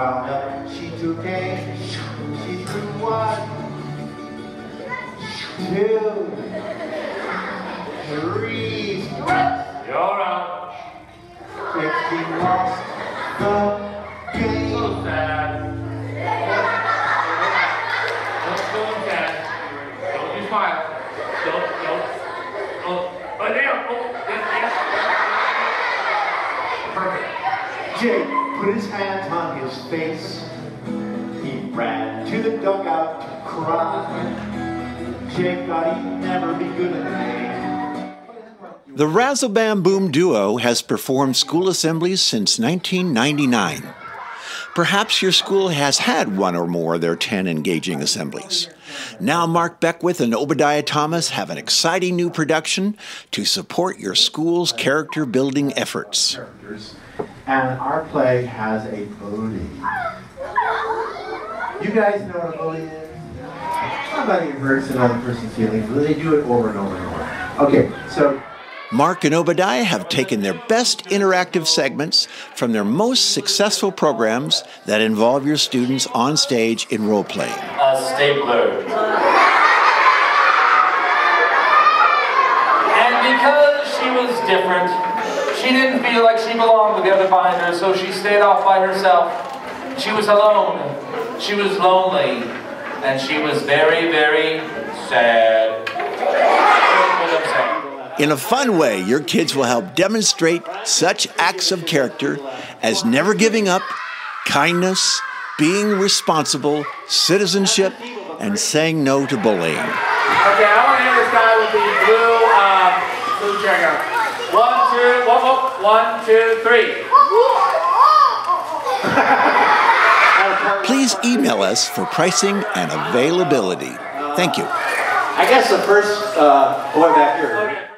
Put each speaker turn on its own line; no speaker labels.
wound up. She took a, she threw one, two, three.
You're out.
Fifty lost the game.
So sad. Don't go sad. Don't you smile. Don't, don't. Oh, oh, there. Oh, there, there. Perfect.
Jake put his hands on his face. He ran to the dugout to cry. Jake thought he'd never be good at the game.
The Razzle Bam Boom duo has performed school assemblies since 1999. Perhaps your school has had one or more of their 10 engaging assemblies. Now, Mark Beckwith and Obediah Thomas have an exciting new production to support your school's character building efforts.
And our play has a bully. You guys know what a bully is? Somebody hurts another person's feelings, but they do it over and over and over. Okay, so
Mark and Obediah have taken their best interactive segments from their most successful programs that involve your students on stage in role playing.
a stapler. And because she was different, she didn't feel like she belonged with the other behind her, so she stayed off by herself. She was alone. She was lonely. And she was very, very sad. That's what I'm saying.
In a fun way, your kids will help demonstrate such acts of character as never giving up, kindness, being responsible, citizenship, and saying no to bullying.
Okay, I want to hear this guy with the blue, blue trigger. One, two, one, one, one, two, three.
Please email us for pricing and availability. Thank you.
I guess the first uh, boy back here.
Okay.